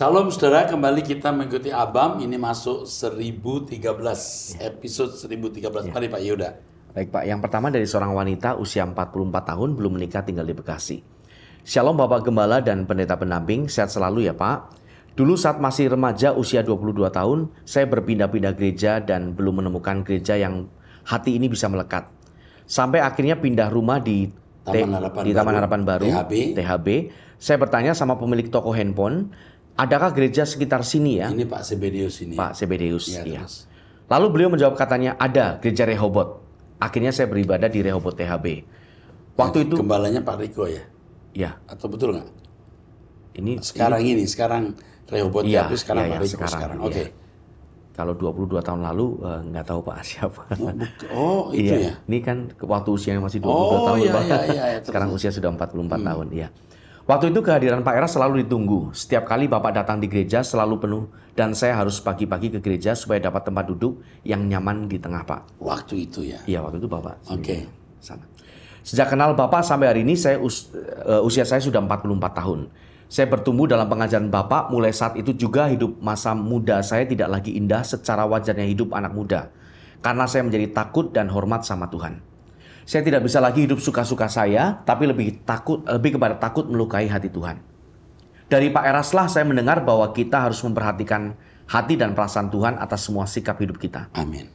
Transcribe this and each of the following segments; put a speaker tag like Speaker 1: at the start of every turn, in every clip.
Speaker 1: Salam saudara, kembali kita mengikuti Abam. Ini masuk 1013, episode 1013. Mari Pak Yuda.
Speaker 2: Baik Pak, yang pertama dari seorang wanita usia 44 tahun belum menikah tinggal di Bekasi. Shalom Bapak Gembala dan Pendeta Pendamping, sehat selalu ya Pak. Dulu saat masih remaja usia 22 tahun, saya berpindah-pindah gereja dan belum menemukan gereja yang hati ini bisa melekat. Sampai akhirnya pindah rumah di
Speaker 1: Taman Harapan
Speaker 2: di Taman
Speaker 1: Baru,
Speaker 2: Harapan Baru,
Speaker 1: THB.
Speaker 2: THB. Saya bertanya sama pemilik toko handphone, adakah gereja sekitar sini ya?
Speaker 1: Ini Pak Sebedius ini.
Speaker 2: Pak Sebedeus.
Speaker 1: Iya,
Speaker 2: iya.
Speaker 1: terus.
Speaker 2: Lalu beliau menjawab katanya ada gereja Rehobot. Akhirnya saya beribadah di Rehobot THB. Waktu itu,
Speaker 1: Gembalanya Pak Riko ya?
Speaker 2: ya
Speaker 1: Atau betul nggak?
Speaker 2: ini
Speaker 1: Sekarang ini, sekarang Rehobot
Speaker 2: Iya,
Speaker 1: THB, sekarang
Speaker 2: iya,
Speaker 1: Pak
Speaker 2: iya,
Speaker 1: Riko
Speaker 2: sekarang,
Speaker 1: sekarang.
Speaker 2: iya.
Speaker 1: Oke.
Speaker 2: kalau 22 tahun lalu eh, nggak tahu Pak siapa.
Speaker 1: Oh, Oh, itu ya?
Speaker 2: Ini kan waktu usianya masih 22
Speaker 1: Oh,
Speaker 2: tahun
Speaker 1: iya,
Speaker 2: Pak.
Speaker 1: iya, iya, iya,
Speaker 2: Sekarang usia sudah 44 tahun, iya. Waktu itu kehadiran Pak Eras selalu ditunggu. Setiap kali Bapak datang di gereja selalu penuh dan saya harus pagi-pagi ke gereja supaya dapat tempat duduk yang nyaman di tengah Pak.
Speaker 1: Waktu itu ya?
Speaker 2: Iya waktu itu Bapak.
Speaker 1: Oke.
Speaker 2: Sana. Sejak kenal Bapak sampai hari ini saya us- eh, usia saya sudah 44 tahun. Saya bertumbuh dalam pengajaran Bapak mulai saat itu juga hidup masa muda saya tidak lagi indah secara wajarnya hidup anak muda. Karena saya menjadi takut dan hormat sama Tuhan. Saya tidak bisa lagi hidup suka-suka saya, tapi lebih takut lebih kepada takut melukai hati Tuhan. Dari Pak Eraslah saya mendengar bahwa kita harus memperhatikan hati dan perasaan Tuhan atas semua sikap hidup kita.
Speaker 1: Amin.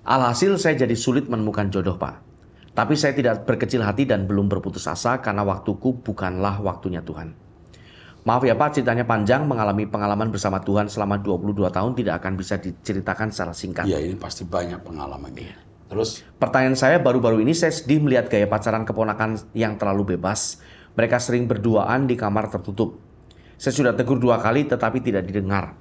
Speaker 2: Alhasil saya jadi sulit menemukan jodoh Pak. Tapi saya tidak berkecil hati dan belum berputus asa karena waktuku bukanlah waktunya Tuhan. Maaf ya Pak, ceritanya panjang, mengalami pengalaman bersama Tuhan selama 22 tahun tidak akan bisa diceritakan secara singkat.
Speaker 1: Iya, ini pasti banyak pengalamannya. Terus,
Speaker 2: Pertanyaan saya baru-baru ini saya sedih melihat gaya pacaran keponakan yang terlalu bebas. Mereka sering berduaan di kamar tertutup. Saya sudah tegur dua kali tetapi tidak didengar.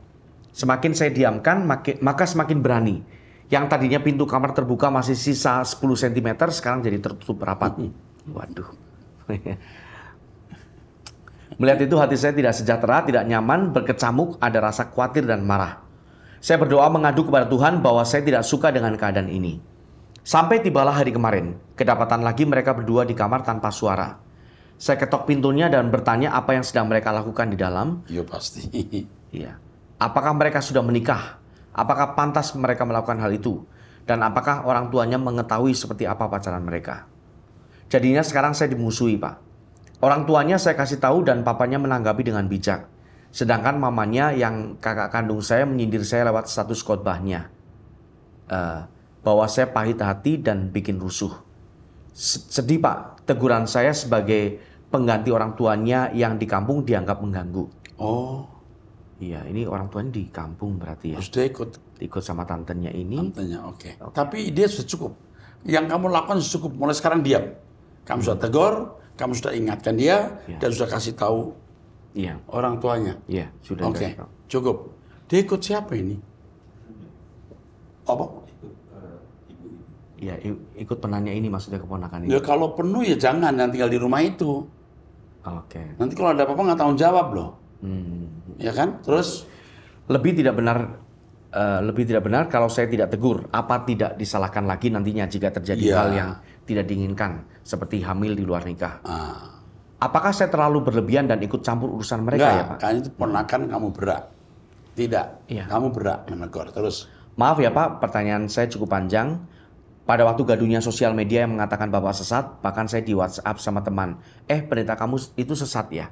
Speaker 2: Semakin saya diamkan maka semakin berani. Yang tadinya pintu kamar terbuka masih sisa 10 cm sekarang jadi tertutup rapat. Waduh. Melihat itu hati saya tidak sejahtera, tidak nyaman, berkecamuk, ada rasa khawatir dan marah. Saya berdoa mengadu kepada Tuhan bahwa saya tidak suka dengan keadaan ini. Sampai tibalah hari kemarin, kedapatan lagi mereka berdua di kamar tanpa suara. Saya ketok pintunya dan bertanya apa yang sedang mereka lakukan di dalam.
Speaker 1: iya pasti.
Speaker 2: Iya. Apakah mereka sudah menikah? Apakah pantas mereka melakukan hal itu? Dan apakah orang tuanya mengetahui seperti apa pacaran mereka? Jadinya sekarang saya dimusuhi, Pak. Orang tuanya saya kasih tahu dan papanya menanggapi dengan bijak. Sedangkan mamanya yang kakak kandung saya menyindir saya lewat status khotbahnya. Eh, bahwa saya pahit hati dan bikin rusuh. Sedih Pak, teguran saya sebagai pengganti orang tuanya yang di kampung dianggap mengganggu.
Speaker 1: Oh,
Speaker 2: Iya, ini orang tuanya di kampung berarti ya.
Speaker 1: terus dia ikut
Speaker 2: Ikut sama tantenya ini.
Speaker 1: tantenya, oke. Tapi dia sudah cukup. Yang kamu lakukan sudah cukup. Mulai sekarang diam. Kamu sudah tegur, kamu sudah ingatkan dia,
Speaker 2: Ya.
Speaker 1: dan sudah kasih tahu
Speaker 2: Iya,
Speaker 1: orang tuanya.
Speaker 2: iya, sudah.
Speaker 1: Oke,
Speaker 2: ada.
Speaker 1: cukup. Dia ikut siapa ini? Apa?
Speaker 2: Iya, i- ikut penanya ini maksudnya keponakan ini.
Speaker 1: Ya kalau penuh ya jangan, yang tinggal di rumah itu.
Speaker 2: Oke.
Speaker 1: Nanti kalau ada apa-apa nggak tanggung jawab loh.
Speaker 2: Hmm.
Speaker 1: Ya kan? Terus,
Speaker 2: Lebih tidak benar eh, lebih tidak benar kalau saya tidak tegur. Apa tidak disalahkan lagi nantinya jika terjadi
Speaker 1: Iya.
Speaker 2: hal yang tidak diinginkan seperti hamil di luar nikah.
Speaker 1: ah,
Speaker 2: Apakah saya terlalu berlebihan dan ikut campur urusan mereka
Speaker 1: enggak,
Speaker 2: ya, Pak?
Speaker 1: kan itu ponakan kamu berak. Tidak,
Speaker 2: Iya.
Speaker 1: kamu berak menegur. Terus,
Speaker 2: Maaf ya Pak, pertanyaan saya cukup panjang. Pada waktu gaduhnya sosial media yang mengatakan Bapak sesat, bahkan saya di WhatsApp sama teman, eh pendeta kamu itu sesat ya?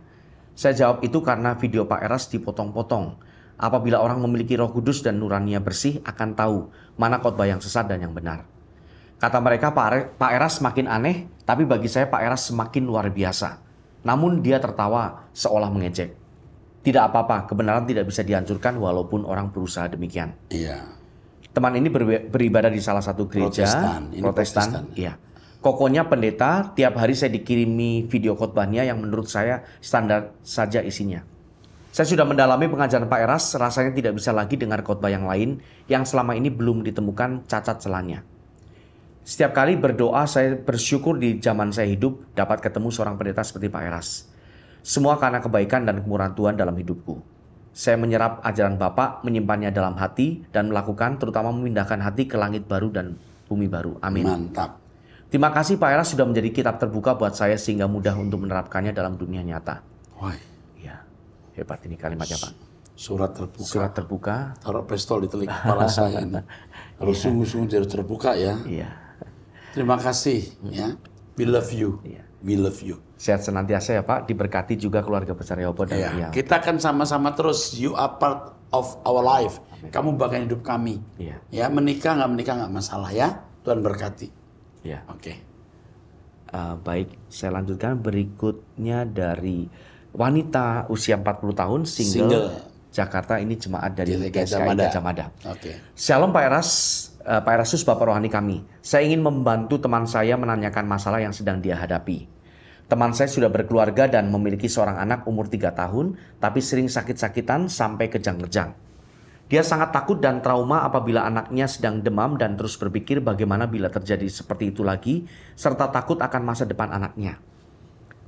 Speaker 2: Saya jawab itu karena video Pak Eras dipotong-potong. Apabila orang memiliki roh kudus dan nurania bersih akan tahu mana khotbah yang sesat dan yang benar. Kata mereka Pak Eras semakin aneh, tapi bagi saya Pak Eras semakin luar biasa. Namun dia tertawa seolah mengejek. Tidak apa-apa, kebenaran tidak bisa dihancurkan walaupun orang berusaha demikian.
Speaker 1: iya.
Speaker 2: Teman ini berbe- beribadah di salah satu gereja
Speaker 1: Protestan. Ini
Speaker 2: Protestan.
Speaker 1: Protestan.
Speaker 2: Iya. Kokonya pendeta, tiap hari saya dikirimi video khotbahnya yang menurut saya standar saja isinya. Saya sudah mendalami pengajaran Pak Eras, rasanya tidak bisa lagi dengar khotbah yang lain yang selama ini belum ditemukan cacat celahnya. Setiap kali berdoa saya bersyukur di zaman saya hidup dapat ketemu seorang pendeta seperti Pak Eras. Semua karena kebaikan dan kemurahan Tuhan dalam hidupku. Saya menyerap ajaran Bapak, menyimpannya dalam hati, dan melakukan terutama memindahkan hati ke langit baru dan bumi baru. Amin.
Speaker 1: Mantap.
Speaker 2: Terima kasih Pak Eras sudah menjadi kitab terbuka buat saya sehingga mudah untuk menerapkannya dalam dunia nyata.
Speaker 1: Wah,
Speaker 2: Ya, hebat ini kalimatnya Pak.
Speaker 1: Surat terbuka.
Speaker 2: Surat terbuka.
Speaker 1: Taruh pistol di telinga kepala saya ini. Kalau sungguh-sungguh dia harus terbuka ya.
Speaker 2: Iya.
Speaker 1: Terima kasih ya. We love you.
Speaker 2: Iya.
Speaker 1: We love you.
Speaker 2: Sehat senantiasa ya Pak. Diberkati juga keluarga besar Rehoboth dan
Speaker 1: Ya,
Speaker 2: Ria.
Speaker 1: kita akan sama-sama terus. You are part of our life. Kamu bagian hidup kami.
Speaker 2: Iya.
Speaker 1: Ya, menikah nggak menikah nggak masalah ya. Tuhan berkati.
Speaker 2: Iya.
Speaker 1: Oke.
Speaker 2: Uh, baik, saya lanjutkan berikutnya dari wanita usia 40 tahun single,
Speaker 1: Single.
Speaker 2: Jakarta ini jemaat dari
Speaker 1: Di
Speaker 2: GSKI
Speaker 1: Gajah. Oke.
Speaker 2: Shalom Pak Eras, eh, Pak Erasus Bapak Rohani kami. Saya ingin membantu teman saya menanyakan masalah yang sedang dia hadapi. Teman saya sudah berkeluarga dan memiliki seorang anak umur 3 tahun, tapi sering sakit-sakitan sampai kejang-kejang. Dia sangat takut dan trauma apabila anaknya sedang demam dan terus berpikir bagaimana bila terjadi seperti itu lagi, serta takut akan masa depan anaknya.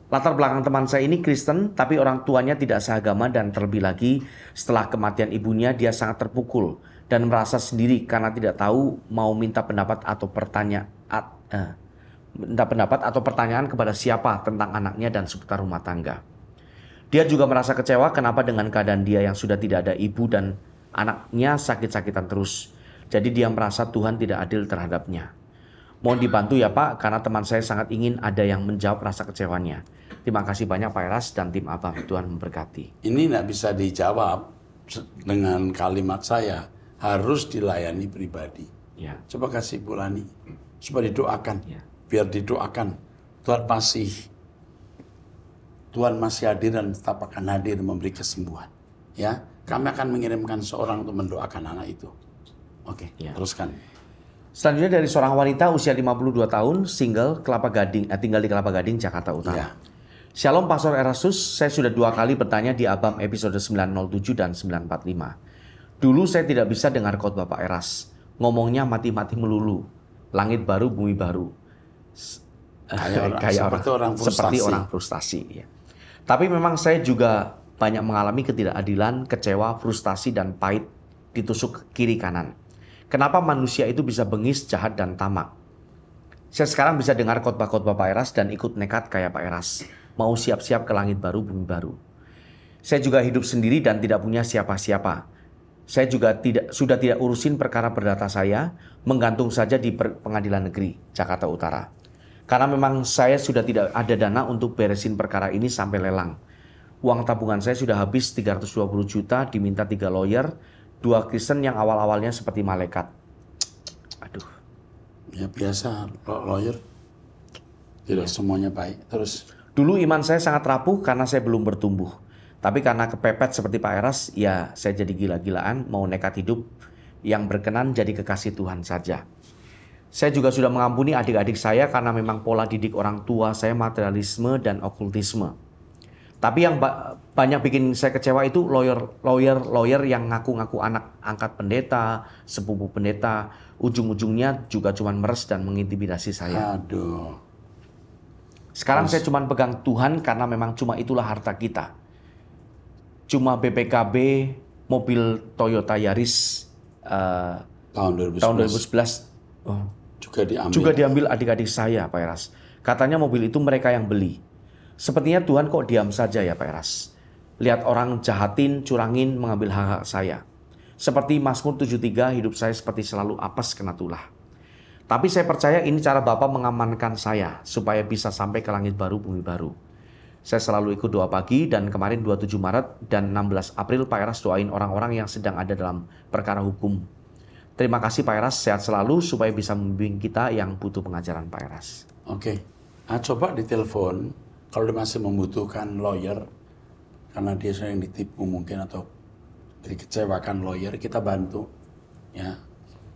Speaker 2: Latar belakang teman saya ini Kristen, tapi orang tuanya tidak seagama dan terlebih lagi setelah kematian ibunya dia sangat terpukul dan merasa sendiri karena tidak tahu mau minta pendapat atau pertanyaan eh, minta pendapat atau pertanyaan kepada siapa tentang anaknya dan seputar rumah tangga. Dia juga merasa kecewa kenapa dengan keadaan dia yang sudah tidak ada ibu dan anaknya sakit-sakitan terus. Jadi dia merasa Tuhan tidak adil terhadapnya. Mohon dibantu ya Pak, karena teman saya sangat ingin ada yang menjawab rasa kecewanya. Terima kasih banyak Pak Eras dan tim Abang. Tuhan memberkati.
Speaker 1: Ini nggak bisa dijawab dengan kalimat saya. Harus dilayani pribadi.
Speaker 2: Ya,
Speaker 1: Coba kasih Bu Lani. Supaya didoakan.
Speaker 2: Ya.
Speaker 1: Biar didoakan. Tuhan masih Tuhan masih hadir dan tetap akan hadir memberi kesembuhan. Ya, kami akan mengirimkan seorang untuk mendoakan anak itu. Oke,
Speaker 2: Ya.
Speaker 1: teruskan.
Speaker 2: Selanjutnya dari seorang wanita usia 52 tahun, single, Kelapa Gading, eh, tinggal di Kelapa Gading, Jakarta Utara.
Speaker 1: Ya.
Speaker 2: Shalom Pastor Erasus, saya sudah dua kali bertanya di Abam episode 907 dan 945. Dulu saya tidak bisa dengar khotbah Pak Eras. Ngomongnya mati-mati melulu. Langit baru, bumi baru. S-
Speaker 1: Kayak orang- seperti orang
Speaker 2: seperti
Speaker 1: frustasi.
Speaker 2: orang frustasi. ya. Tapi memang saya juga banyak mengalami ketidakadilan, kecewa, frustasi, dan pahit ditusuk kiri kanan. Kenapa manusia itu bisa bengis, jahat, dan tamak? Saya sekarang bisa dengar khotbah-khotbah Pak Eras dan ikut nekat kayak Pak Eras. Mau siap-siap ke langit baru, bumi baru. Saya juga hidup sendiri dan tidak punya siapa-siapa. Saya juga tidak sudah tidak urusin perkara perdata saya, menggantung saja di pengadilan negeri Jakarta Utara. Karena memang saya sudah tidak ada dana untuk beresin perkara ini sampai lelang. Uang tabungan saya sudah habis 320 juta, diminta tiga lawyer, dua Kristen yang awal-awalnya seperti malaikat. Aduh,
Speaker 1: Ya biasa law- lawyer. Tidak semuanya baik. Terus
Speaker 2: Dulu iman saya sangat rapuh karena saya belum bertumbuh. Tapi karena kepepet seperti Pak Eras, ya saya jadi gila-gilaan mau nekat hidup yang berkenan jadi kekasih Tuhan saja. Saya juga sudah mengampuni adik-adik saya karena memang pola didik orang tua saya materialisme dan okultisme. Tapi yang ba- banyak bikin saya kecewa itu lawyer lawyer lawyer yang ngaku-ngaku anak angkat pendeta, sepupu pendeta, ujung-ujungnya juga cuman meres dan mengintimidasi saya.
Speaker 1: aduh.
Speaker 2: Sekarang saya cuma pegang Tuhan karena memang cuma itulah harta kita. Cuma BPKB, mobil Toyota Yaris eh,
Speaker 1: Tahun 2011
Speaker 2: tahun 2011 oh,
Speaker 1: juga diambil.
Speaker 2: juga diambil adik-adik saya, Pak Eras. Katanya mobil itu mereka yang beli. Sepertinya Tuhan kok diam saja ya, Pak Eras. Lihat orang jahatin, curangin, mengambil hak-hak saya. Seperti Mazmur 73, hidup saya seperti selalu apes kena tulah. Tapi saya percaya ini cara Bapak mengamankan saya supaya bisa sampai ke langit baru, bumi baru. Saya selalu ikut doa pagi dan kemarin 27 Maret dan 16 April Pak Eras doain orang-orang yang sedang ada dalam perkara hukum. Terima kasih Pak Eras, sehat selalu supaya bisa membimbing kita yang butuh pengajaran Pak Eras.
Speaker 1: Oke. Nah, coba ditelepon kalau dia masih membutuhkan lawyer karena dia sering ditipu mungkin atau dikecewakan lawyer, kita bantu ya.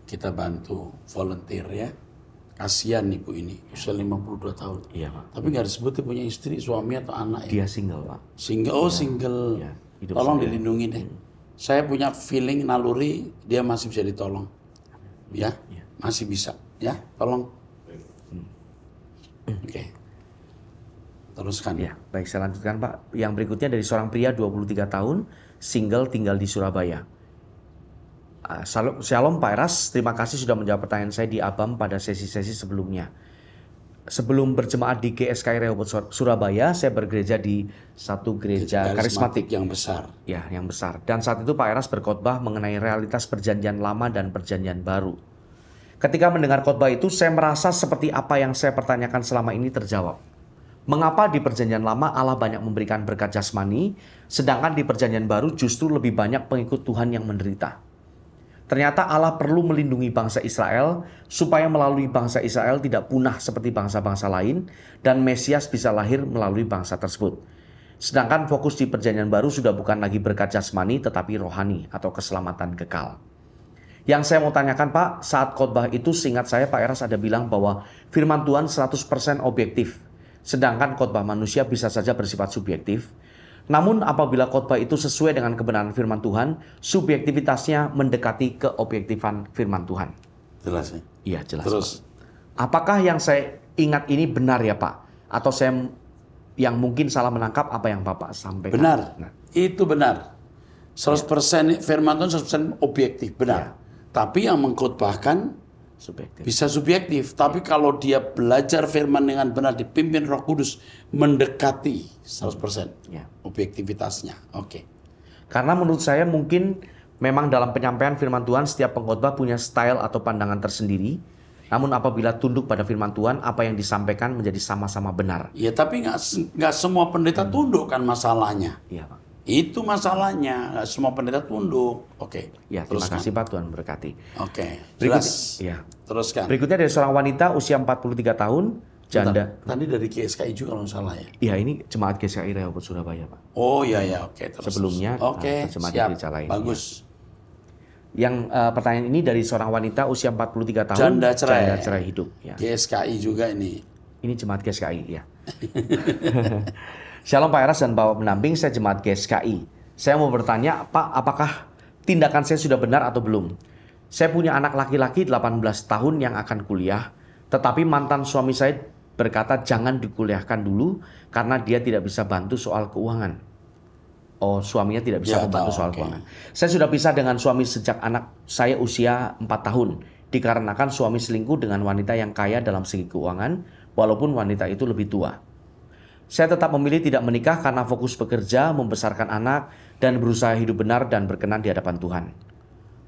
Speaker 1: Kita bantu volunteer ya. Kasihan ibu ini, usia 52 tahun.
Speaker 2: Iya Pak.
Speaker 1: Tapi nggak disebut dia punya istri, suami atau anak ya.
Speaker 2: Dia single Pak.
Speaker 1: Single, oh single.
Speaker 2: Iya, hidup
Speaker 1: Tolong
Speaker 2: sendiri.
Speaker 1: dilindungi deh. Saya punya feeling naluri dia masih bisa ditolong. Ya,
Speaker 2: Iya.
Speaker 1: masih bisa. Ya, tolong. Oke. Teruskan.
Speaker 2: Ya, baik saya lanjutkan Pak. Yang berikutnya dari seorang pria 23 tahun, single tinggal di Surabaya. Ah, shalom Pak Eras, terima kasih sudah menjawab pertanyaan saya di Abam pada sesi-sesi sebelumnya. Sebelum berjemaat di GSKI Rehoboth Sur- Surabaya, saya bergereja di satu gereja karismatik
Speaker 1: yang besar.
Speaker 2: ya yang besar. Dan saat itu Pak Eras berkhotbah mengenai realitas perjanjian lama dan perjanjian baru. Ketika mendengar khotbah itu, saya merasa seperti apa yang saya pertanyakan selama ini terjawab. Mengapa di perjanjian lama Allah banyak memberikan berkat jasmani, sedangkan di perjanjian baru justru lebih banyak pengikut Tuhan yang menderita? Ternyata Allah perlu melindungi bangsa Israel supaya melalui bangsa Israel tidak punah seperti bangsa-bangsa lain dan Mesias bisa lahir melalui bangsa tersebut. Sedangkan fokus di perjanjian baru sudah bukan lagi berkat jasmani tetapi rohani atau keselamatan kekal. Yang saya mau tanyakan Pak, saat khotbah itu seingat saya Pak Eras ada bilang bahwa firman Tuhan 100% objektif. Sedangkan khotbah manusia bisa saja bersifat subjektif. Namun apabila khotbah itu sesuai dengan kebenaran firman Tuhan, subjektivitasnya mendekati keobjektifan firman Tuhan.
Speaker 1: Jelas ya.
Speaker 2: Iya jelas.
Speaker 1: Terus
Speaker 2: Pak. Apakah yang saya ingat ini benar ya Pak? Atau saya yang mungkin salah menangkap apa yang Bapak sampaikan?
Speaker 1: benar.
Speaker 2: Nah,
Speaker 1: Itu benar. 100% firman Tuhan 100% objektif, benar. Tapi yang mengkhotbahkan
Speaker 2: subjektif.
Speaker 1: bisa subjektif. Tapi kalau dia belajar firman dengan benar dipimpin Roh Kudus mendekati 100%
Speaker 2: Ya.
Speaker 1: objektivitasnya. Oke.
Speaker 2: Karena menurut saya mungkin memang dalam penyampaian firman Tuhan setiap pengkhotbah punya style atau pandangan tersendiri. Namun apabila tunduk pada firman Tuhan, apa yang disampaikan menjadi sama-sama benar.
Speaker 1: Ya tapi nggak se- nggak semua pendeta tunduk kan masalahnya.
Speaker 2: Iya Pak.
Speaker 1: Itu masalahnya. Nggak semua pendeta tunduk. Oke.
Speaker 2: Ya, terima
Speaker 1: Teruskan.
Speaker 2: kasih Pak Tuhan berkati.
Speaker 1: Oke.
Speaker 2: Berikut,
Speaker 1: Jelas.
Speaker 2: ya.
Speaker 1: Teruskan.
Speaker 2: Berikutnya dari seorang wanita usia 43 tahun, janda.
Speaker 1: Tadi dari GSKI juga kalau salah ya.
Speaker 2: Iya, ini jemaat GSKI Rehoboth Surabaya, Pak.
Speaker 1: Oh iya ya, oke terus.
Speaker 2: Sebelumnya,
Speaker 1: Oke,
Speaker 2: uh, terjemahan
Speaker 1: siap.
Speaker 2: gereja lain,
Speaker 1: Bagus.
Speaker 2: Yang eh, pertanyaan ini dari seorang wanita usia 43 tahun,
Speaker 1: Janda cerai.
Speaker 2: janda cerai hidup. Ya.
Speaker 1: GSKI juga ini.
Speaker 2: Ini jemaat GSKI, ya. Shalom Pak Eras dan Bapak pendamping, saya jemaat GSKI. Saya mau bertanya, Pak, apakah tindakan saya sudah benar atau belum? Saya punya anak laki-laki 18 tahun yang akan kuliah, tetapi mantan suami saya berkata jangan dikuliahkan dulu karena dia tidak bisa bantu soal keuangan. Oh, suaminya tidak bisa
Speaker 1: Ya,
Speaker 2: membantu
Speaker 1: tahu,
Speaker 2: soal
Speaker 1: oke.
Speaker 2: keuangan. Saya sudah pisah dengan suami sejak anak saya usia 4 tahun. Dikarenakan suami selingkuh dengan wanita yang kaya dalam segi keuangan, walaupun wanita itu lebih tua. Saya tetap memilih tidak menikah karena fokus bekerja, membesarkan anak, dan berusaha hidup benar dan berkenan di hadapan Tuhan.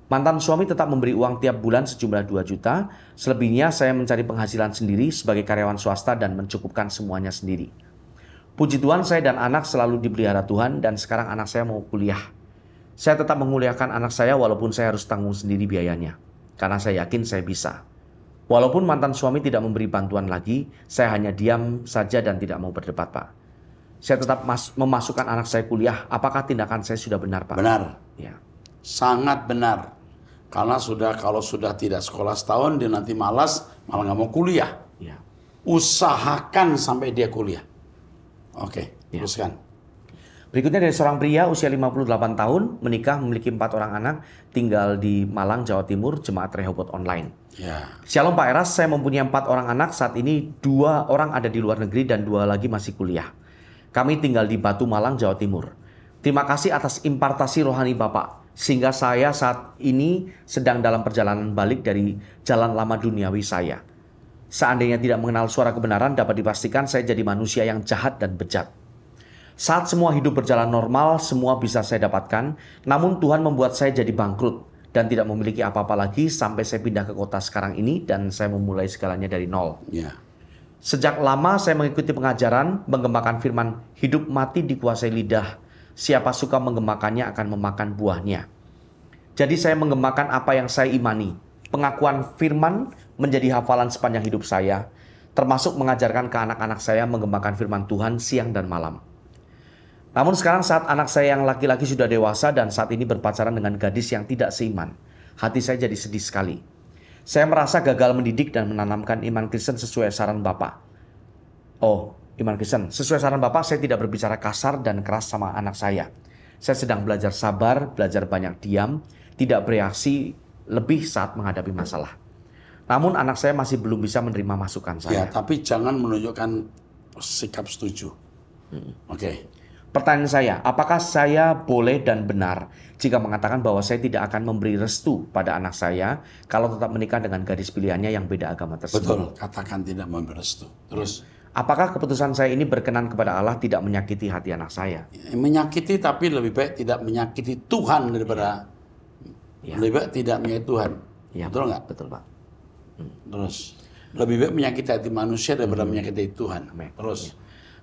Speaker 2: Mantan suami tetap memberi uang tiap bulan sejumlah 2 juta, selebihnya saya mencari penghasilan sendiri sebagai karyawan swasta dan mencukupkan semuanya sendiri. Puji Tuhan saya dan anak selalu dipelihara Tuhan dan sekarang anak saya mau kuliah. Saya tetap menguliahkan anak saya walaupun saya harus tanggung sendiri biayanya. Karena saya yakin saya bisa. Walaupun mantan suami tidak memberi bantuan lagi, saya hanya diam saja dan tidak mau berdebat, Pak. Saya tetap mas- memasukkan anak saya kuliah. Apakah tindakan saya sudah benar, Pak?
Speaker 1: Benar.
Speaker 2: Ya.
Speaker 1: Sangat benar. Karena sudah kalau sudah tidak sekolah setahun dia nanti malas, malah nggak mau kuliah.
Speaker 2: Ya.
Speaker 1: Usahakan sampai dia kuliah. Oke,
Speaker 2: Ya.
Speaker 1: teruskan.
Speaker 2: Berikutnya dari seorang pria usia 58 tahun, menikah, memiliki empat orang anak, tinggal di Malang, Jawa Timur, jemaat Rehoboth Online.
Speaker 1: Ya.
Speaker 2: Shalom Pak Eras, saya mempunyai empat orang anak, saat ini dua orang ada di luar negeri dan dua lagi masih kuliah. Kami tinggal di Batu Malang, Jawa Timur. Terima kasih atas impartasi rohani Bapak, sehingga saya saat ini sedang dalam perjalanan balik dari jalan lama duniawi saya. Seandainya tidak mengenal suara kebenaran, dapat dipastikan saya jadi manusia yang jahat dan bejat. Saat semua hidup berjalan normal, semua bisa saya dapatkan. Namun Tuhan membuat saya jadi bangkrut dan tidak memiliki apa-apa lagi sampai saya pindah ke kota sekarang ini dan saya memulai segalanya dari nol.
Speaker 1: Ya.
Speaker 2: Sejak lama saya mengikuti pengajaran mengembangkan firman hidup mati dikuasai lidah. Siapa suka mengembangkannya akan memakan buahnya. Jadi saya mengembangkan apa yang saya imani. Pengakuan firman menjadi hafalan sepanjang hidup saya, termasuk mengajarkan ke anak-anak saya mengembangkan firman Tuhan siang dan malam. Namun sekarang saat anak saya yang laki-laki sudah dewasa dan saat ini berpacaran dengan gadis yang tidak seiman, hati saya jadi sedih sekali. Saya merasa gagal mendidik dan menanamkan iman Kristen sesuai saran Bapak. Oh, iman Kristen. Sesuai saran Bapak, saya tidak berbicara kasar dan keras sama anak saya. Saya sedang belajar sabar, belajar banyak diam, tidak bereaksi lebih saat menghadapi masalah. Namun anak saya masih belum bisa menerima masukan
Speaker 1: Ya,
Speaker 2: saya.
Speaker 1: tapi jangan menunjukkan sikap setuju.
Speaker 2: Hmm.
Speaker 1: Oke.
Speaker 2: Pertanyaan saya, apakah saya boleh dan benar jika mengatakan bahwa saya tidak akan memberi restu pada anak saya kalau tetap menikah dengan gadis pilihannya yang beda agama tersebut?
Speaker 1: Betul, katakan tidak memberi restu. Terus
Speaker 2: Apakah keputusan saya ini berkenan kepada Allah tidak menyakiti hati anak saya?
Speaker 1: menyakiti tapi lebih baik tidak menyakiti Tuhan daripada
Speaker 2: Ya.
Speaker 1: lebih baik tidak menyakiti Tuhan.
Speaker 2: Ya,
Speaker 1: Betul nggak?
Speaker 2: Betul, Pak.
Speaker 1: Terus lebih baik menyakiti hati manusia daripada menyakiti Tuhan.
Speaker 2: Hmm. Amin.
Speaker 1: Terus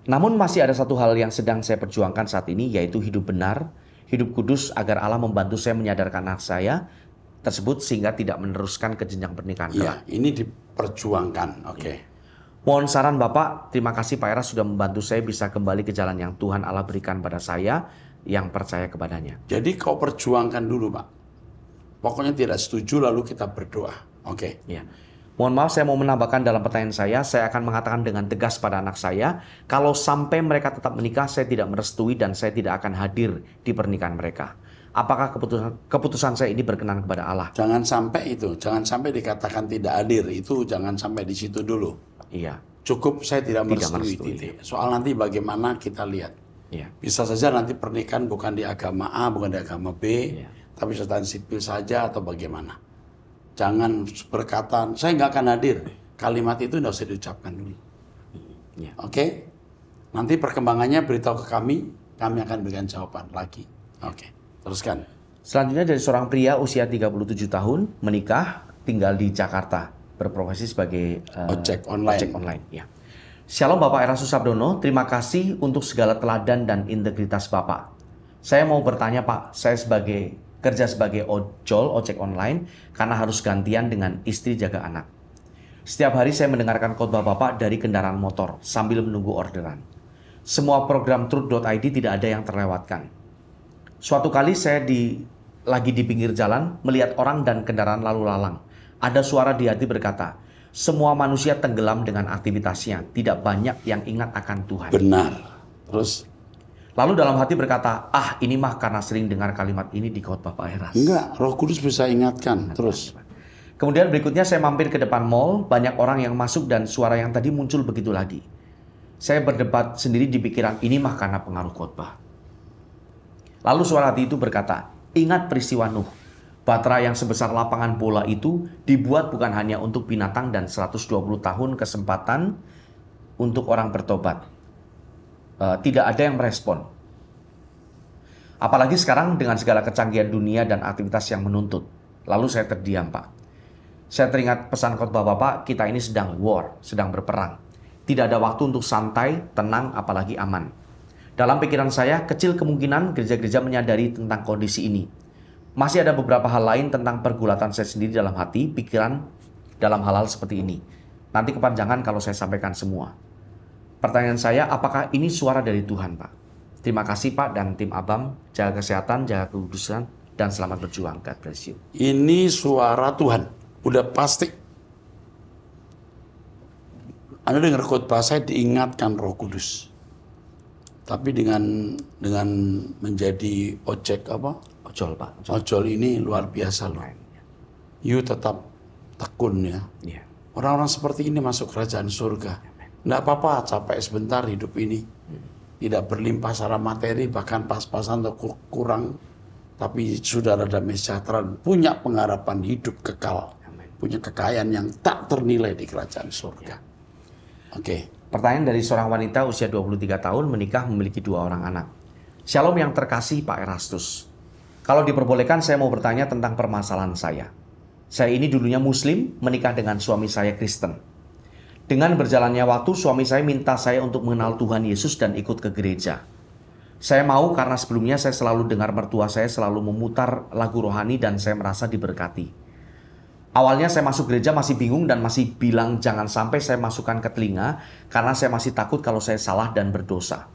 Speaker 2: Namun masih ada satu hal yang sedang saya perjuangkan saat ini yaitu hidup benar, hidup kudus agar Allah membantu saya menyadarkan anak saya tersebut sehingga tidak meneruskan ke jenjang pernikahan kelak.
Speaker 1: ya ini diperjuangkan. Oke.
Speaker 2: Mohon saran Bapak, terima kasih Pak Eras sudah membantu saya bisa kembali ke jalan yang Tuhan Allah berikan pada saya yang percaya kepadanya.
Speaker 1: Jadi kau perjuangkan dulu, Pak. Pokoknya tidak setuju lalu kita berdoa. Oke.
Speaker 2: Ya. Mohon maaf saya mau menambahkan dalam pertanyaan saya, saya akan mengatakan dengan tegas pada anak saya, kalau sampai mereka tetap menikah, saya tidak merestui dan saya tidak akan hadir di pernikahan mereka. Apakah keputusan, keputusan saya ini berkenan kepada Allah?
Speaker 1: Jangan sampai itu, jangan sampai dikatakan tidak hadir. Itu jangan sampai di situ dulu.
Speaker 2: Iya,
Speaker 1: Cukup saya tidak,
Speaker 2: Tidak
Speaker 1: merestui.
Speaker 2: merestui.
Speaker 1: titik. Soal nanti bagaimana kita lihat.
Speaker 2: iya,
Speaker 1: Bisa saja nanti pernikahan bukan di agama A, bukan di agama B,
Speaker 2: Iya.
Speaker 1: tapi setan sipil saja atau bagaimana. Jangan berkata, saya nggak akan hadir. Kalimat itu nggak usah diucapkan dulu.
Speaker 2: iya.
Speaker 1: Oke? Nanti perkembangannya beritahu ke kami, kami akan berikan jawaban lagi. Oke, teruskan.
Speaker 2: Selanjutnya dari seorang pria usia 37 tahun, menikah, tinggal di Jakarta, berprofesi sebagai eh,
Speaker 1: Ojek online.
Speaker 2: ojek online. Ya. Shalom Bapak Erasus Sabdono, terima kasih untuk segala teladan dan integritas Bapak. Saya mau bertanya Pak, saya sebagai kerja sebagai ojol, ojek online, karena harus gantian dengan istri jaga anak. Setiap hari saya mendengarkan khotbah Bapak dari kendaraan motor sambil menunggu orderan. Semua program truth.id tidak ada yang terlewatkan. Suatu kali saya di lagi di pinggir jalan melihat orang dan kendaraan lalu lalang. Ada suara di hati berkata, semua manusia tenggelam dengan aktivitasnya, tidak banyak yang ingat akan Tuhan.
Speaker 1: Benar. Terus,
Speaker 2: Lalu dalam hati berkata, ah ini mah karena sering dengar kalimat ini di khotbah Pak Eras.
Speaker 1: enggak, roh kudus bisa ingatkan. Terus,
Speaker 2: Kemudian berikutnya saya mampir ke depan mall, banyak orang yang masuk dan suara yang tadi muncul begitu lagi. Saya berdebat sendiri di pikiran ini mah karena pengaruh khotbah. Lalu suara hati itu berkata, ingat peristiwa Nuh. Batra yang sebesar lapangan bola itu dibuat bukan hanya untuk binatang dan 120 tahun kesempatan untuk orang bertobat. Eh, tidak ada yang merespon. Apalagi sekarang dengan segala kecanggihan dunia dan aktivitas yang menuntut. Lalu saya terdiam, Pak. Saya teringat pesan khotbah Bapak, kita ini sedang war, sedang berperang. Tidak ada waktu untuk santai, tenang, apalagi aman. Dalam pikiran saya, kecil kemungkinan gereja-gereja menyadari tentang kondisi ini. Masih ada beberapa hal lain tentang pergulatan saya sendiri dalam hati, pikiran dalam hal-hal seperti ini. Nanti kepanjangan kalau saya sampaikan semua. Pertanyaan saya, apakah ini suara dari Tuhan, Pak? Terima kasih, Pak, dan tim Abam. Jaga kesehatan, jaga kekudusan, dan selamat berjuang. God bless you.
Speaker 1: ini suara Tuhan. Udah pasti. Anda dengar khotbah saya diingatkan roh kudus. Tapi dengan dengan menjadi ojek apa?
Speaker 2: Ojol, Pak. Ojol.
Speaker 1: Ojol ini luar biasa loh. You tetap tekun ya.
Speaker 2: Iya.
Speaker 1: Orang-orang seperti ini masuk kerajaan surga. Tidak apa-apa, capek sebentar hidup ini. Tidak berlimpah secara materi, bahkan pas-pasan atau kur- kurang. Tapi sudah ada damai sejahtera, punya pengharapan hidup kekal. Punya kekayaan yang tak ternilai di kerajaan surga. Oke,
Speaker 2: Pertanyaan dari seorang wanita usia 23 tahun menikah memiliki dua orang anak. Shalom yang terkasih Pak Erastus. Kalau diperbolehkan saya mau bertanya tentang permasalahan saya. Saya ini dulunya muslim, menikah dengan suami saya Kristen. Dengan berjalannya waktu, suami saya minta saya untuk mengenal Tuhan Yesus dan ikut ke gereja. Saya mau karena sebelumnya saya selalu dengar mertua saya selalu memutar lagu rohani dan saya merasa diberkati. Awalnya saya masuk gereja masih bingung dan masih bilang jangan sampai saya masukkan ke telinga karena saya masih takut kalau saya salah dan berdosa.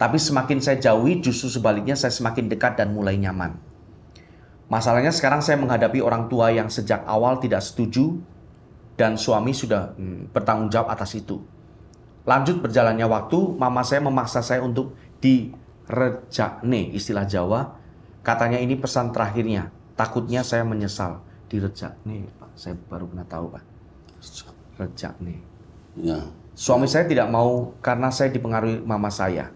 Speaker 2: Tapi semakin saya jauhi justru sebaliknya saya semakin dekat dan mulai nyaman. Masalahnya sekarang saya menghadapi orang tua yang sejak awal tidak setuju dan suami sudah hmm, bertanggung jawab atas itu. Lanjut berjalannya waktu, mama saya memaksa saya untuk direjakne istilah Jawa. Katanya ini pesan terakhirnya. Takutnya saya menyesal. Direjakne, Pak. Saya baru pernah tahu, Pak. Rejakne.
Speaker 1: ya.
Speaker 2: Suami saya tidak mau karena saya dipengaruhi mama saya.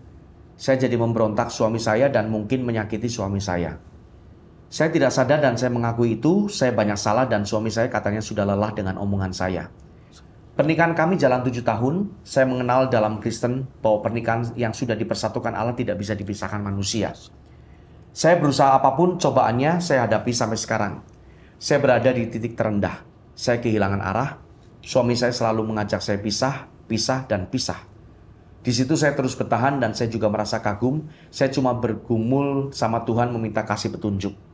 Speaker 2: Saya jadi memberontak suami saya dan mungkin menyakiti suami saya. Saya tidak sadar dan saya mengakui itu, saya banyak salah dan suami saya katanya sudah lelah dengan omongan saya. Pernikahan kami jalan tujuh tahun, saya mengenal dalam Kristen bahwa pernikahan yang sudah dipersatukan Allah tidak bisa dipisahkan manusia. Saya berusaha apa pun cobaannya saya hadapi sampai sekarang. Saya berada di titik terendah. Saya kehilangan arah. Suami saya selalu mengajak saya pisah, pisah, dan pisah. Di situ saya terus bertahan dan saya juga merasa kagum. Saya cuma bergumul sama Tuhan meminta kasih petunjuk.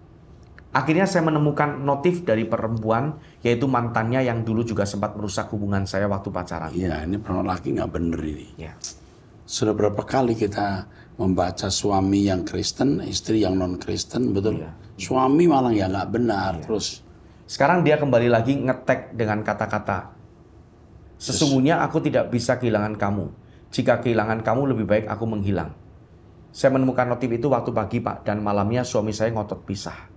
Speaker 2: Akhirnya saya menemukan notif dari perempuan, yaitu mantannya yang dulu juga sempat merusak hubungan saya waktu pacaran.
Speaker 1: Iya, ini pernah laki nggak bener ini.
Speaker 2: Ya.
Speaker 1: Sudah berapa kali kita membaca suami yang Kristen, istri yang non Kristen, betul?
Speaker 2: Iya.
Speaker 1: Suami malah ya nggak benar, terus
Speaker 2: Sekarang dia kembali lagi ngetek dengan kata-kata, Sesungguhnya aku tidak bisa kehilangan kamu. Jika kehilangan kamu lebih baik aku menghilang. Saya menemukan notif itu waktu pagi pak dan malamnya suami saya ngotot pisah.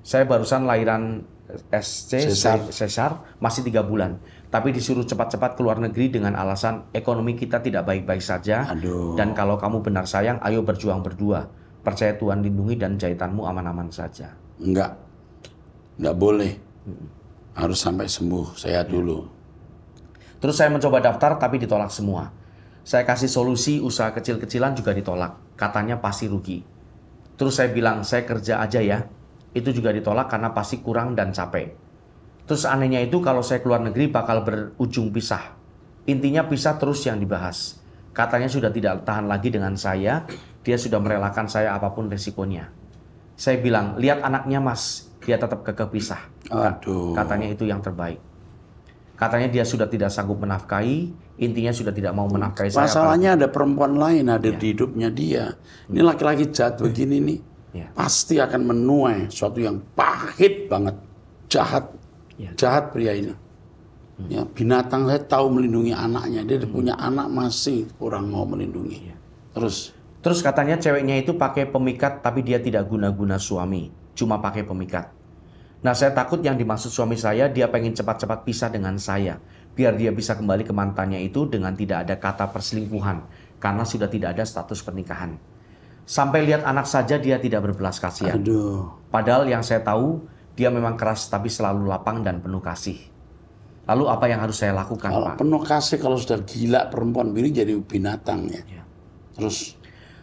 Speaker 2: Saya barusan lahiran SC
Speaker 1: Sesar.
Speaker 2: Cesar masih tiga bulan, tapi disuruh cepat-cepat keluar negeri dengan alasan ekonomi kita tidak baik-baik saja.
Speaker 1: Aduh.
Speaker 2: Dan kalau kamu benar sayang, ayo berjuang berdua. Percaya Tuhan lindungi dan jahitanmu aman-aman saja.
Speaker 1: nggak nggak boleh. Harus sampai sembuh, saya dulu.
Speaker 2: Terus saya mencoba daftar tapi ditolak semua. Saya kasih solusi usaha kecil-kecilan juga ditolak. Katanya pasti rugi. Terus saya bilang saya kerja aja ya. Itu juga ditolak karena pasti kurang dan capek. Terus anehnya itu kalau saya keluar negeri bakal berujung pisah. Intinya pisah terus yang dibahas. Katanya sudah tidak tahan lagi dengan saya. Dia sudah merelakan saya apa pun resikonya. Saya bilang, lihat anaknya mas. Dia tetap kekeh pisah.
Speaker 1: Aduh.
Speaker 2: Katanya itu yang terbaik. Katanya dia sudah tidak sanggup menafkahi, intinya sudah tidak mau menafkahi saya.
Speaker 1: Masalahnya ada perempuan lain ada di hidupnya dia. Ini laki-laki jahat begini nih,
Speaker 2: Iya.
Speaker 1: pasti akan menuai sesuatu yang pahit banget, jahat,
Speaker 2: Iya.
Speaker 1: jahat pria ini. Ya, binatang saya tahu melindungi anaknya, dia punya anak masih kurang mau melindungi. Terus,
Speaker 2: Terus katanya ceweknya itu pakai pemikat tapi dia tidak guna-guna suami, cuma pakai pemikat. Nah saya takut yang dimaksud suami saya dia pengen cepat-cepat pisah dengan saya, biar dia bisa kembali ke mantannya itu dengan tidak ada kata perselingkuhan, karena sudah tidak ada status pernikahan. Sampai lihat anak saja dia tidak berbelas kasihan.
Speaker 1: aduh,
Speaker 2: Padahal yang saya tahu dia memang keras tapi selalu lapang dan penuh kasih. Lalu apa yang harus saya lakukan
Speaker 1: kalau
Speaker 2: Pak?
Speaker 1: penuh kasih kalau sudah gila perempuan ini jadi binatang ya.
Speaker 2: Ya.
Speaker 1: Terus,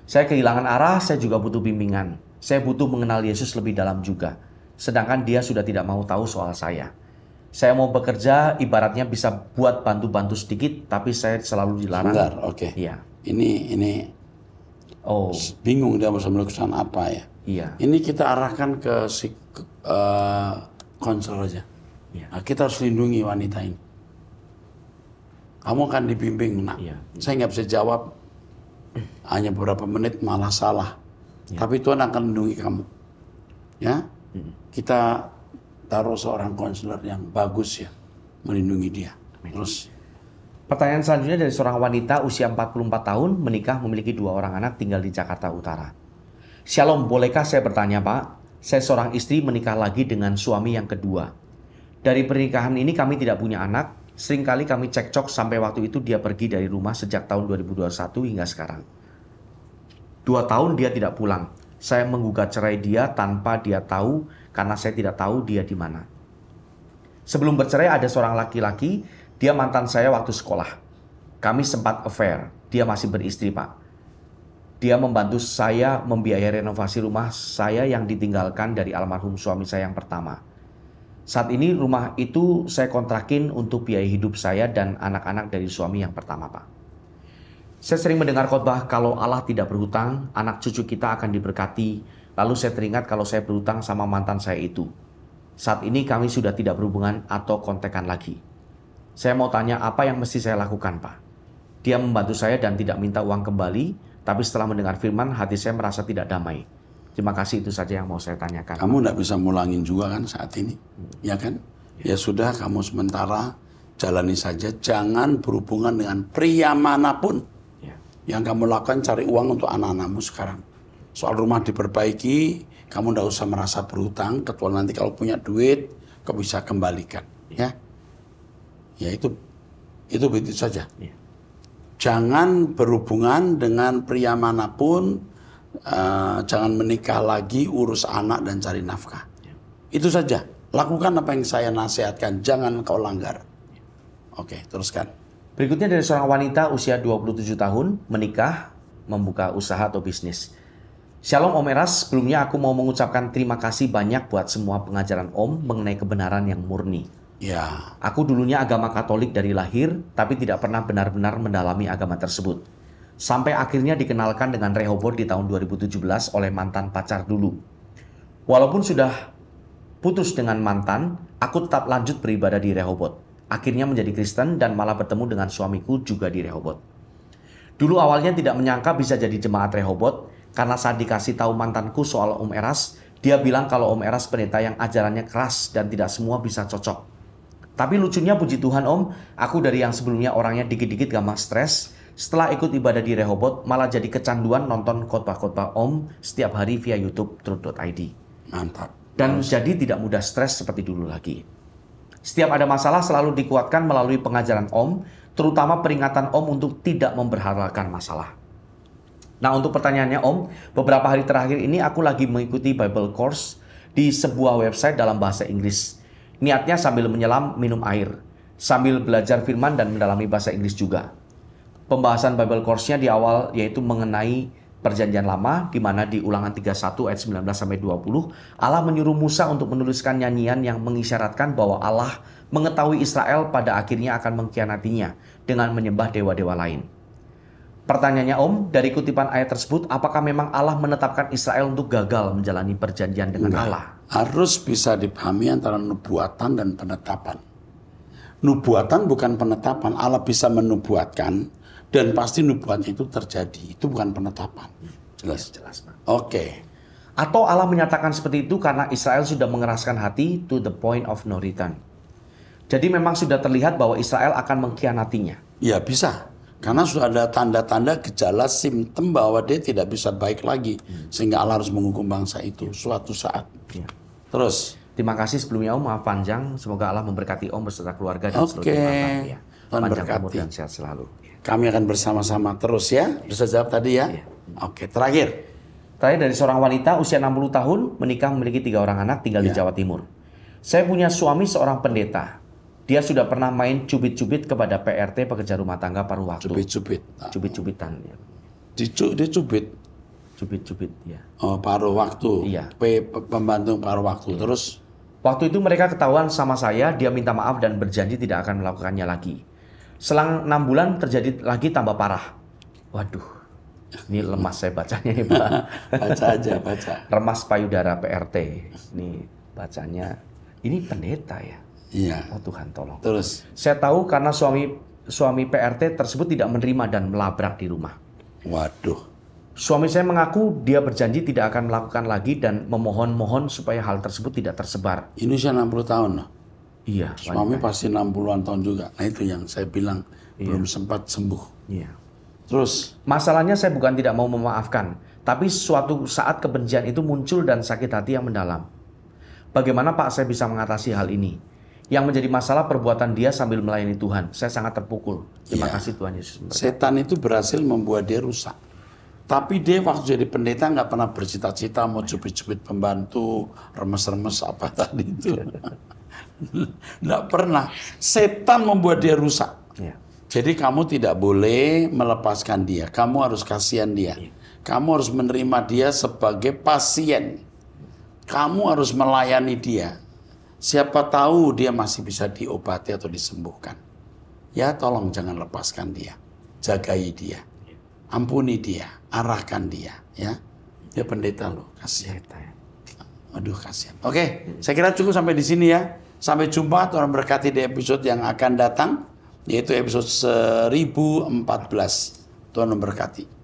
Speaker 2: Saya kehilangan arah, saya juga butuh bimbingan. Saya butuh mengenal Yesus lebih dalam juga. Sedangkan dia sudah tidak mau tahu soal saya. Saya mau bekerja, ibaratnya bisa buat bantu-bantu sedikit, tapi saya selalu dilarang.
Speaker 1: sebentar, oke.
Speaker 2: Iya.
Speaker 1: Ini ini
Speaker 2: Oh,
Speaker 1: bingung dia mau melakukan apa ya.
Speaker 2: iya.
Speaker 1: Ini kita arahkan ke si eh, konselor aja.
Speaker 2: Iya.
Speaker 1: Nah, kita harus lindungi wanita ini. Kamu akan dibimbing, nak.
Speaker 2: Iya.
Speaker 1: Saya nggak bisa jawab. Hanya beberapa menit malah salah.
Speaker 2: Iya.
Speaker 1: Tapi Tuhan akan lindungi kamu. Ya,
Speaker 2: Hmm.
Speaker 1: kita taruh seorang konselor yang bagus ya, melindungi dia. Terus,
Speaker 2: Pertanyaan selanjutnya dari seorang wanita usia 44 tahun, menikah memiliki dua orang anak tinggal di Jakarta Utara. Shalom, bolehkah saya bertanya Pak? Saya seorang istri menikah lagi dengan suami yang kedua. Dari pernikahan ini kami tidak punya anak, sering kali kami cekcok sampai waktu itu dia pergi dari rumah sejak tahun 2021 hingga sekarang. Dua tahun dia tidak pulang. Saya menggugat cerai dia tanpa dia tahu karena saya tidak tahu dia di mana. Sebelum bercerai ada seorang laki-laki, dia mantan saya waktu sekolah. Kami sempat affair, dia masih beristri pak. Dia membantu saya membiayai renovasi rumah saya yang ditinggalkan dari almarhum suami saya yang pertama. Saat ini rumah itu saya kontrakin untuk biaya hidup saya dan anak-anak dari suami yang pertama pak. Saya sering mendengar khotbah kalau Allah tidak berhutang, anak cucu kita akan diberkati. Lalu saya teringat kalau saya berhutang sama mantan saya itu. Saat ini kami sudah tidak berhubungan atau kontekan lagi. Saya mau tanya apa yang mesti saya lakukan, Pak? Dia membantu saya dan tidak minta uang kembali, tapi setelah mendengar firman, hati saya merasa tidak damai. Terima kasih itu saja yang mau saya tanyakan.
Speaker 1: kamu nggak bisa mulangin juga kan saat ini, ya kan? Ya sudah, kamu sementara jalani saja. Jangan berhubungan dengan pria mana pun.
Speaker 2: Ya.
Speaker 1: Yang kamu lakukan cari uang untuk anak-anakmu sekarang. Soal rumah diperbaiki, kamu nggak usah merasa berhutang. Kecuali nanti kalau punya duit, kamu bisa kembalikan. Ya, ya itu itu begitu saja.
Speaker 2: Ya.
Speaker 1: jangan berhubungan dengan pria mana pun, eh, jangan menikah lagi, urus anak dan cari nafkah. Itu saja. Lakukan apa yang saya nasihatkan, jangan kau langgar. Oke, teruskan.
Speaker 2: Berikutnya dari seorang wanita usia 27 tahun, menikah, membuka usaha atau bisnis. Shalom Om Eras, sebelumnya aku mau mengucapkan terima kasih banyak buat semua pengajaran Om mengenai kebenaran yang murni.
Speaker 1: Ya,
Speaker 2: Aku dulunya agama Katolik dari lahir, tapi tidak pernah benar-benar mendalami agama tersebut. Sampai akhirnya dikenalkan dengan Rehoboth di tahun 2017 oleh mantan pacar dulu. Walaupun sudah putus dengan mantan, aku tetap lanjut beribadah di Rehoboth. Akhirnya menjadi Kristen dan malah bertemu dengan suamiku juga di Rehoboth. Dulu awalnya tidak menyangka bisa jadi jemaat Rehoboth karena saat dikasih tahu mantanku soal Om Eras, dia bilang kalau Om Eras pendeta yang ajarannya keras dan tidak semua bisa cocok. Tapi lucunya puji Tuhan Om, aku dari yang sebelumnya orangnya dikit-dikit gampang stres, setelah ikut ibadah di Rehoboth malah jadi kecanduan nonton khotbah-khotbah Om setiap hari via YouTube truth.id.
Speaker 1: mantap.
Speaker 2: Dan jadi tidak mudah stres seperti dulu lagi. Setiap ada masalah selalu dikuatkan melalui pengajaran Om, terutama peringatan Om untuk tidak memberhalakan masalah. Nah untuk pertanyaannya Om, beberapa hari terakhir ini aku lagi mengikuti Bible Course di sebuah website dalam bahasa Inggris. Niatnya sambil menyelam minum air, sambil belajar firman dan mendalami bahasa Inggris juga. Pembahasan Bible Course-nya di awal yaitu mengenai perjanjian lama di mana di ulangan 31 ayat 19 sampai 20 Allah menyuruh Musa untuk menuliskan nyanyian yang mengisyaratkan bahwa Allah mengetahui Israel pada akhirnya akan mengkhianatinya dengan menyembah dewa-dewa lain. Pertanyaannya Om, dari kutipan ayat tersebut, apakah memang Allah menetapkan Israel untuk gagal menjalani perjanjian dengan. Allah?
Speaker 1: Harus bisa dipahami antara nubuatan dan penetapan. Nubuatan bukan penetapan. Allah bisa menubuatkan dan pasti nubuatnya itu terjadi. Itu bukan penetapan. Jelas.
Speaker 2: Jelas, Pak.
Speaker 1: Oke.
Speaker 2: Atau Allah menyatakan seperti itu karena Israel sudah mengeraskan hati to the point of no return. Jadi memang sudah terlihat bahwa Israel akan mengkhianatinya.
Speaker 1: Ya bisa. Karena sudah ada tanda-tanda gejala simptom bahwa dia tidak bisa baik lagi. Sehingga Allah harus menghukum bangsa itu suatu saat.
Speaker 2: Ya.
Speaker 1: Terus.
Speaker 2: Terima kasih sebelumnya Om, maaf panjang. Semoga Allah memberkati Om beserta keluarga dan seluruh
Speaker 1: Oke.
Speaker 2: jemaat. Ya.
Speaker 1: Tuhan
Speaker 2: Panjang umur dan sehat selalu.
Speaker 1: Kami akan bersama-sama terus ya. Bisa jawab tadi ya?
Speaker 2: Iya.
Speaker 1: Oke, terakhir.
Speaker 2: Terakhir dari seorang wanita usia 60 tahun, menikah memiliki tiga orang anak tinggal di
Speaker 1: Ya.
Speaker 2: Jawa Timur. Saya punya suami seorang pendeta. Dia sudah pernah main cubit-cubit kepada PRT pekerja rumah tangga paruh waktu.
Speaker 1: Cubit-cubit. Nah,
Speaker 2: Cubit-cubitan. ya.
Speaker 1: Dicu, dia cubit.
Speaker 2: Cubit-cubit, ya.
Speaker 1: Oh, paruh waktu.
Speaker 2: Iya.
Speaker 1: P, pembantu paruh waktu. Terus
Speaker 2: Waktu itu mereka ketahuan sama saya, dia minta maaf dan berjanji tidak akan melakukannya lagi. Selang enam bulan terjadi lagi tambah parah. Waduh, ini lemas saya bacanya nih Pak.
Speaker 1: baca aja, baca.
Speaker 2: Remas payudara PRT. Ini bacanya, ini pendeta ya.
Speaker 1: Iya.
Speaker 2: Oh Tuhan tolong.
Speaker 1: Terus
Speaker 2: Saya tahu karena suami suami PRT tersebut tidak menerima dan melabrak di rumah.
Speaker 1: waduh.
Speaker 2: Suami saya mengaku dia berjanji tidak akan melakukan lagi dan memohon-mohon supaya hal tersebut tidak tersebar.
Speaker 1: Ini usia 60 tahun loh.
Speaker 2: Iya,
Speaker 1: Suami pasti 60-an tahun juga. Nah, itu yang saya bilang belum sempat sembuh.
Speaker 2: iya.
Speaker 1: Terus
Speaker 2: Masalahnya saya bukan tidak mau memaafkan, tapi suatu saat kebencian itu muncul dan sakit hati yang mendalam. Bagaimana Pak saya bisa mengatasi hal ini? Yang menjadi masalah perbuatan dia sambil melayani Tuhan. Saya sangat terpukul. Terima
Speaker 1: Iya.
Speaker 2: kasih Tuhan Yesus.
Speaker 1: setan itu berhasil membuat dia rusak. Tapi dia waktu jadi pendeta nggak pernah bercita-cita mau cubit-cubit pembantu, remes-remes apa tadi itu. Nggak pernah. Setan membuat dia rusak.
Speaker 2: Iya.
Speaker 1: Jadi kamu tidak boleh melepaskan dia. Kamu harus kasihan dia. Kamu harus menerima dia sebagai pasien. Kamu harus melayani dia. Siapa tahu dia masih bisa diobati atau disembuhkan. Ya tolong jangan lepaskan dia. Jagai dia. Ampuni dia. Arahkan dia. Ya. Dia pendeta loh. Kasihan. Aduh kasihan. Oke, saya kira cukup sampai di sini ya. Sampai jumpa Tuhan berkati di episode yang akan datang yaitu episode 1014. Tuhan memberkati.